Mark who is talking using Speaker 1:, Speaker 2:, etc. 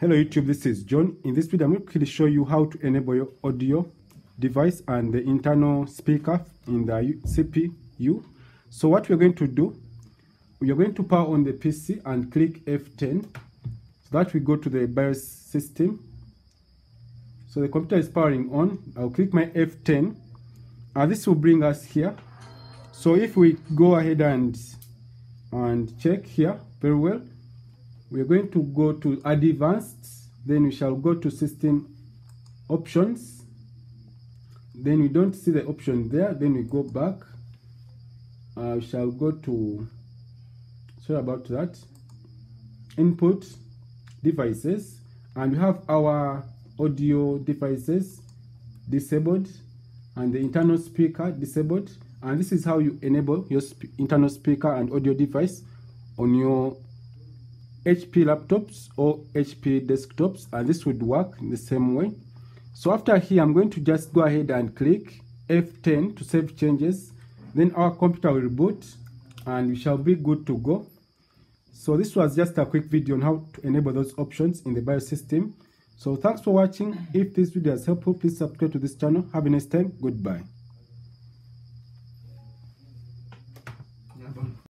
Speaker 1: Hello YouTube, this is John. In this video, I'm going to show you how to enable your audio device and the internal speaker in the CPU. So what we're going to do, we are going to power on the PC and click F10 so that we go to the BIOS system. So the computer is powering on. I'll click my F10 and uh, this will bring us here. So if we go ahead and and check here very well, we are going to go to advanced then we shall go to system options. Then we don't see the option there then we go back. Uh, we shall go to sorry about that input devices. And we have our audio devices disabled and the internal speaker disabled. And this is how you enable your sp internal speaker and audio device on your HP laptops or HP desktops and this would work in the same way. So after here, I'm going to just go ahead and click F10 to save changes. Then our computer will boot and we shall be good to go. So this was just a quick video on how to enable those options in the BIOS system. So thanks for watching. If this video is helpful, please subscribe to this channel. Have a nice time. Goodbye.